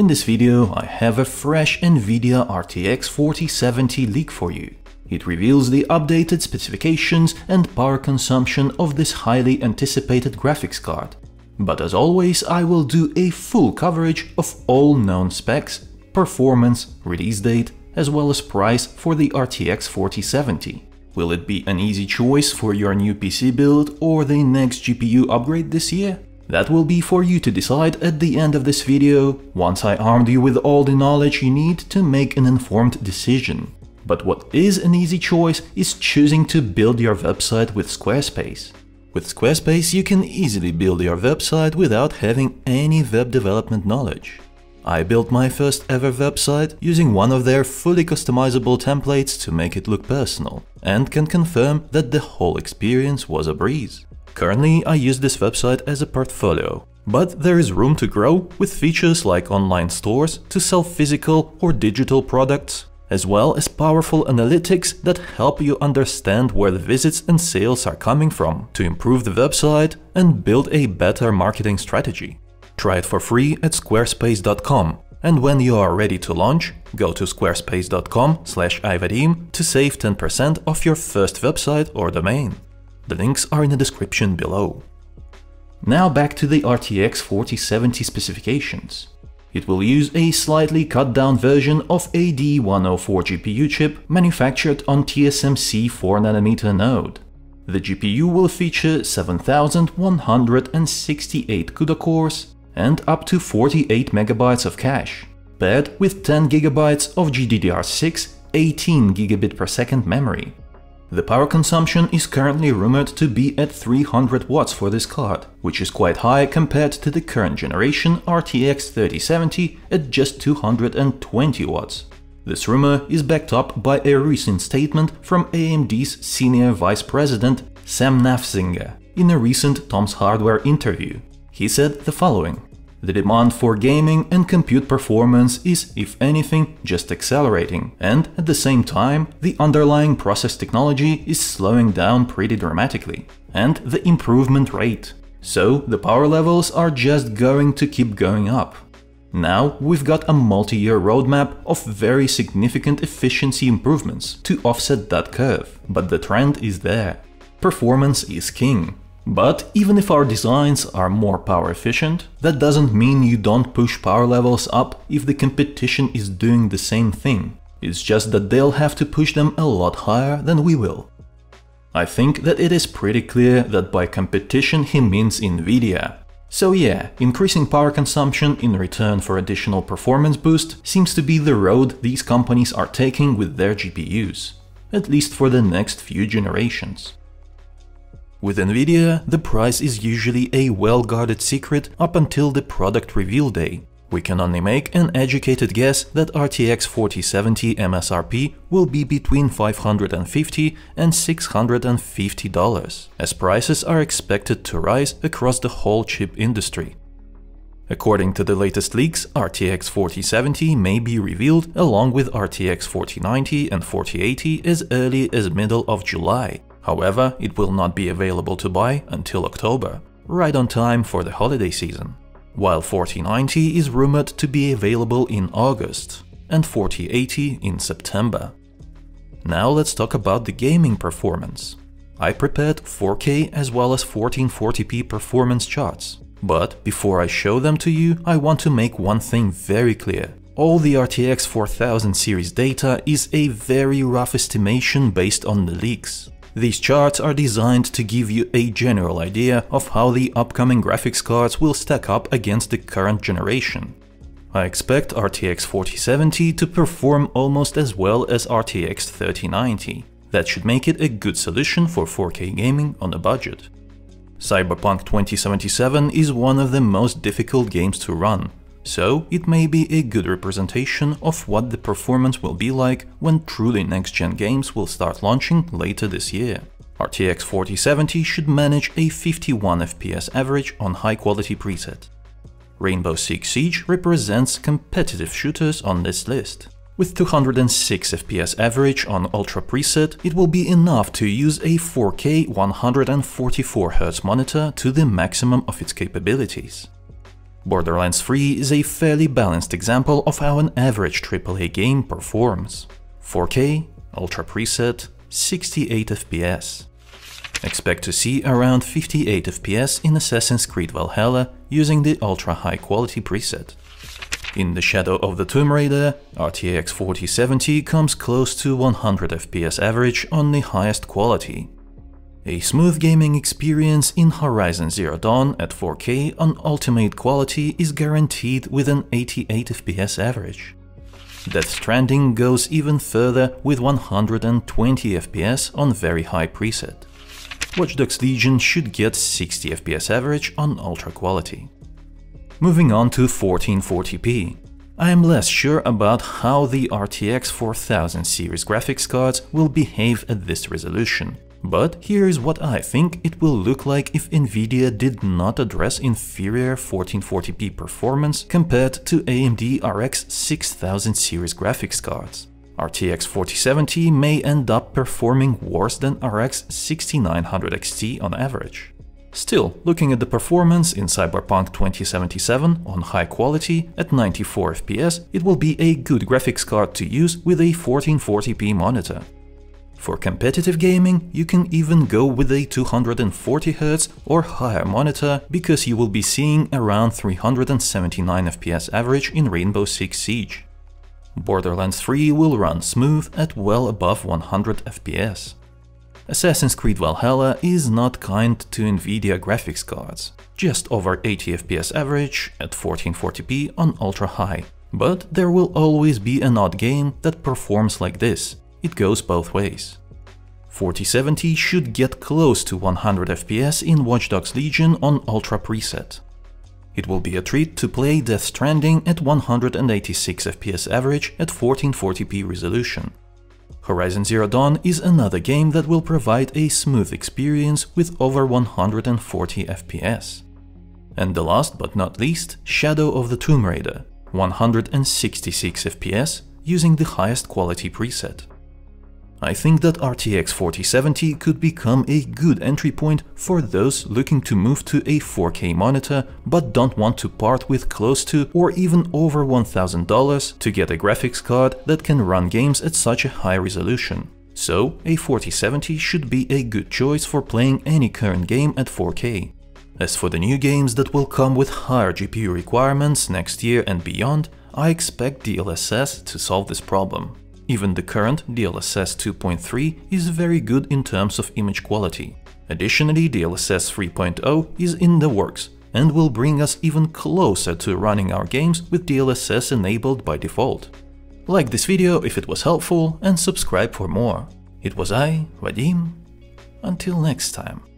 In this video, I have a fresh NVIDIA RTX 4070 leak for you. It reveals the updated specifications and power consumption of this highly anticipated graphics card. But as always, I will do a full coverage of all known specs, performance, release date, as well as price for the RTX 4070. Will it be an easy choice for your new PC build or the next GPU upgrade this year? That will be for you to decide at the end of this video, once I armed you with all the knowledge you need to make an informed decision. But what is an easy choice is choosing to build your website with Squarespace. With Squarespace you can easily build your website without having any web development knowledge. I built my first ever website using one of their fully customizable templates to make it look personal, and can confirm that the whole experience was a breeze. Currently I use this website as a portfolio, but there is room to grow with features like online stores to sell physical or digital products, as well as powerful analytics that help you understand where the visits and sales are coming from to improve the website and build a better marketing strategy. Try it for free at squarespace.com and when you are ready to launch, go to squarespace.com slash ivadim to save 10% off your first website or domain. The links are in the description below. Now back to the RTX 4070 specifications. It will use a slightly cut down version of AD104 GPU chip manufactured on TSMC 4nm node. The GPU will feature 7168 CUDA cores and up to 48 MB of cache, paired with 10 GB of GDDR6 18 GB per second memory. The power consumption is currently rumored to be at 300 watts for this card, which is quite high compared to the current generation RTX 3070 at just 220 watts. This rumor is backed up by a recent statement from AMD's senior vice president Sam Naffziger in a recent Tom's Hardware interview. He said the following. The demand for gaming and compute performance is, if anything, just accelerating, and at the same time, the underlying process technology is slowing down pretty dramatically, and the improvement rate. So the power levels are just going to keep going up. Now we've got a multi-year roadmap of very significant efficiency improvements to offset that curve, but the trend is there. Performance is king, but even if our designs are more power efficient, that doesn't mean you don't push power levels up if the competition is doing the same thing. It's just that they'll have to push them a lot higher than we will. I think that it is pretty clear that by competition he means Nvidia. So yeah, increasing power consumption in return for additional performance boost seems to be the road these companies are taking with their GPUs, at least for the next few generations. With Nvidia, the price is usually a well-guarded secret up until the product reveal day. We can only make an educated guess that RTX 4070 MSRP will be between 550 and $650, as prices are expected to rise across the whole chip industry. According to the latest leaks, RTX 4070 may be revealed along with RTX 4090 and 4080 as early as middle of July, However, it will not be available to buy until October, right on time for the holiday season, while 4090 is rumored to be available in August and 4080 in September. Now let's talk about the gaming performance. I prepared 4K as well as 1440p performance charts. But before I show them to you, I want to make one thing very clear. All the RTX 4000 series data is a very rough estimation based on the leaks. These charts are designed to give you a general idea of how the upcoming graphics cards will stack up against the current generation. I expect RTX 4070 to perform almost as well as RTX 3090. That should make it a good solution for 4K gaming on a budget. Cyberpunk 2077 is one of the most difficult games to run, so it may be a good representation of what the performance will be like when truly next-gen games will start launching later this year. RTX 4070 should manage a 51 FPS average on high-quality preset. Rainbow Six Siege represents competitive shooters on this list. With 206 FPS average on Ultra preset, it will be enough to use a 4K 144Hz monitor to the maximum of its capabilities. Borderlands 3 is a fairly balanced example of how an average AAA game performs. 4K, Ultra preset, 68 FPS. Expect to see around 58 FPS in Assassin's Creed Valhalla using the ultra high quality preset. In the Shadow of the Tomb Raider, RTX 4070 comes close to 100 FPS average on the highest quality. A smooth gaming experience in Horizon Zero Dawn at 4K on ultimate quality is guaranteed with an 88 FPS average. Death Stranding goes even further with 120 FPS on very high preset. Watch Dogs Legion should get 60 FPS average on ultra quality. Moving on to 1440p. I am less sure about how the RTX 4000 series graphics cards will behave at this resolution. But here is what I think it will look like if Nvidia did not address inferior 1440p performance compared to AMD RX 6000 series graphics cards. RTX 4070 may end up performing worse than RX 6900 XT on average. Still, looking at the performance in Cyberpunk 2077 on high quality at 94 FPS, it will be a good graphics card to use with a 1440p monitor. For competitive gaming, you can even go with a 240Hz or higher monitor because you will be seeing around 379 FPS average in Rainbow Six Siege. Borderlands 3 will run smooth at well above 100 FPS. Assassin's Creed Valhalla is not kind to Nvidia graphics cards, just over 80 FPS average at 1440p on ultra high. But there will always be an odd game that performs like this, it goes both ways. 4070 should get close to 100 FPS in Watch Dogs Legion on Ultra preset. It will be a treat to play Death Stranding at 186 FPS average at 1440p resolution. Horizon Zero Dawn is another game that will provide a smooth experience with over 140 FPS. And the last but not least, Shadow of the Tomb Raider, 166 FPS using the highest quality preset. I think that RTX 4070 could become a good entry point for those looking to move to a 4K monitor but don't want to part with close to or even over $1000 to get a graphics card that can run games at such a high resolution. So, a 4070 should be a good choice for playing any current game at 4K. As for the new games that will come with higher GPU requirements next year and beyond, I expect DLSS to solve this problem. Even the current DLSS 2.3 is very good in terms of image quality. Additionally, DLSS 3.0 is in the works and will bring us even closer to running our games with DLSS enabled by default. Like this video if it was helpful and subscribe for more. It was I, Vadim. Until next time.